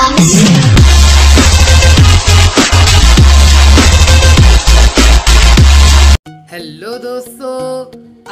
Hello दोस्तों,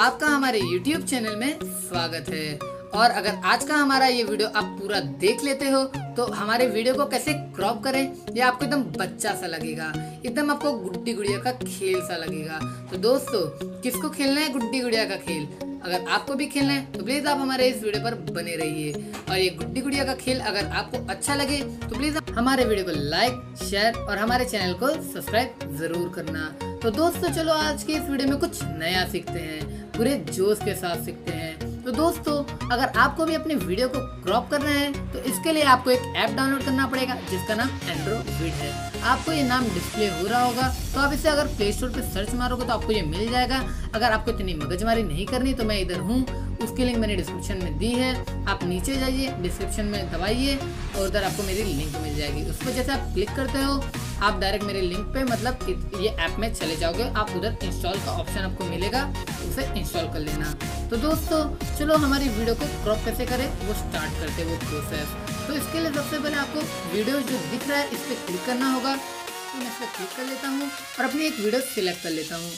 आपका हमारे YouTube चैनल में स्वागत है। और अगर आज का हमारा ये वीडियो आप पूरा देख लेते हो तो हमारे वीडियो को कैसे क्रॉप करें, ये आपको एकदम बच्चा सा लगेगा। एकदम आपको गुड्डी गुड़िया का खेल सा लगेगा। तो दोस्तों, किसको खेलना है गुड्डी गुड़िया का खेल? अगर आपको भी खेलना है तो प्लीज़ आप हमारे इस वीडियो पर बने रहिए। और ये गुड्डी गुड़िया का खेल अगर आपको अच्छा लगे तो प्लीज़ आप हमारे वीडियो को लाइक शेयर और हमारे चैनल को सब्सक्राइब ज़रूर करना। तो दोस्तों, चलो आज के इस वीडियो में कुछ नया सीखते हैं, पूरे जोश के साथ सीखते हैं। तो दोस्तों, अगर आपको भी अपने वीडियो को क्रॉप करना है तो इसके लिए आपको एक ऐप डाउनलोड करना पड़ेगा, जिसका नाम एंड्रोविड है। आपको ये नाम डिस्प्ले हो रहा होगा तो आप इसे अगर प्ले स्टोर पर सर्च मारोगे तो आपको ये मिल जाएगा। अगर आपको इतनी मगजमारी नहीं करनी तो मैं इधर हूँ। उसकी लिंक मैंने डिस्क्रिप्शन में दी है। आप नीचे जाइए डिस्क्रिप्शन में दबाइए और उधर आपको मेरी लिंक मिल जाएगी। उस पर जैसे आप क्लिक करते हो, आप डायरेक्ट मेरे लिंक पे मतलब ये ऐप में चले जाओगे। आप उधर इंस्टॉल का ऑप्शन आपको मिलेगा, उसे इंस्टॉल कर लेना। तो दोस्तों, चलो हमारी वीडियो को क्रॉप कैसे करें, वो स्टार्ट करते वो प्रोसेस तो इसके लिए सबसे पहले आपको वीडियो जो दिख रहा है, इस पर क्लिक करना होगा। तो मैं इस पर क्लिक कर लेता हूँ और अपनी एक वीडियो सिलेक्ट कर लेता हूँ।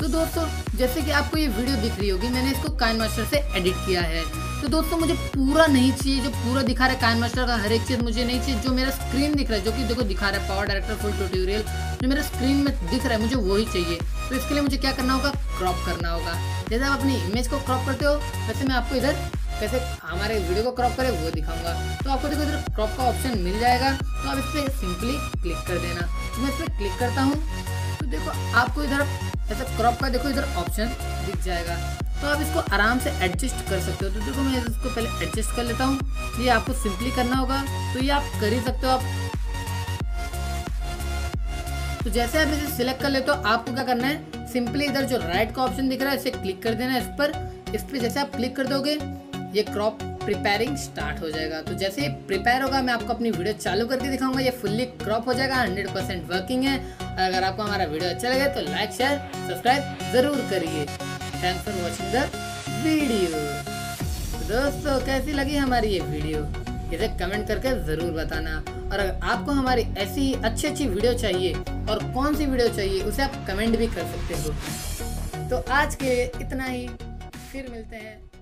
तो दोस्तों, जैसे कि आपको ये वीडियो दिख रही होगी, मैंने इसको काइन मास्टर से एडिट किया है। तो दोस्तों, मुझे पूरा नहीं चाहिए, जो पूरा दिखा रहा है काइन मास्टर का, हर एक चीज़ मुझे नहीं चाहिए। जो मेरा स्क्रीन दिख रहा है, जो कि देखो दिखा रहा है पावर डायरेक्टर फुल ट्यूटोरियल जो मेरा स्क्रीन में दिख रहा है, मुझे वही चाहिए। तो इसके लिए मुझे क्या करना होगा? क्रॉप करना होगा। जैसे आप अपनी इमेज को क्रॉप करते हो, वैसे मैं आपको इधर कैसे हमारे वीडियो को क्रॉप करें, वो दिखाऊँगा। तो आपको देखो इधर क्रॉप का ऑप्शन मिल जाएगा। तो आप इस पर सिंपली क्लिक कर देना। तो मैं इस पर क्लिक करता हूँ। तो देखो, आपको इधर, ऐसा क्रॉप का देखो इधर ऑप्शन दिख जाएगा। तो आप इसको आराम से एडजस्ट कर सकते हो। तो देखो मैं इसको पहले एडजस्ट कर लेता हूँ। ये आपको सिंपली करना होगा। तो ये आप कर ही सकते हो आप। तो जैसे आप इसे सिलेक्ट कर लेते हो, आपको क्या करना है? सिंपली इधर जो राइट का ऑप्शन दिख रहा है इसे क्लिक कर देना है इस पर। इस पर जैसे आप क्लिक कर दोगे ये क्रॉप प्रिपेयरिंग स्टार्ट हो जाएगा। तो जैसे प्रिपेयर होगा, मैं आपको अपनी वीडियो चालू करके दिखाऊँगा। ये फुल्ली क्रॉप हो जाएगा 100 परसेंट वर्किंग है। अगर आपको हमारा वीडियो अच्छा लगे तो लाइक शेयर सब्सक्राइब ज़रूर करिए। Thanks for watching the video दोस्तों, कैसी लगी हमारी ये वीडियो इसे कमेंट करके ज़रूर बताना। और अगर आपको हमारी ऐसी अच्छी अच्छी वीडियो चाहिए, और कौन सी वीडियो चाहिए, उसे आप कमेंट भी कर सकते हो। तो आज के लिए इतना ही। फिर मिलते हैं।